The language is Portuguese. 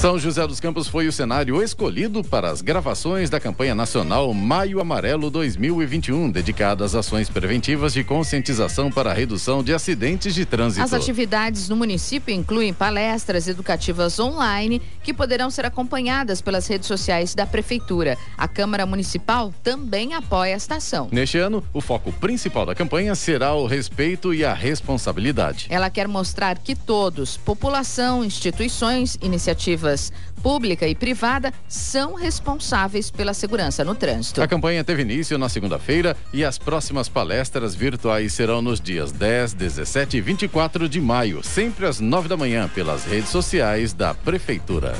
São José dos Campos foi o cenário escolhido para as gravações da campanha nacional Maio Amarelo 2021, dedicada às ações preventivas de conscientização para a redução de acidentes de trânsito. As atividades no município incluem palestras educativas online que poderão ser acompanhadas pelas redes sociais da prefeitura. A Câmara Municipal também apoia esta ação. Neste ano, o foco principal da campanha será o respeito e a responsabilidade. Ela quer mostrar que todos, população, instituições, iniciativas pública e privada são responsáveis pela segurança no trânsito. A campanha teve início na segunda-feira e as próximas palestras virtuais serão nos dias 10, 17 e 24 de maio, sempre às 9 da manhã, pelas redes sociais da Prefeitura.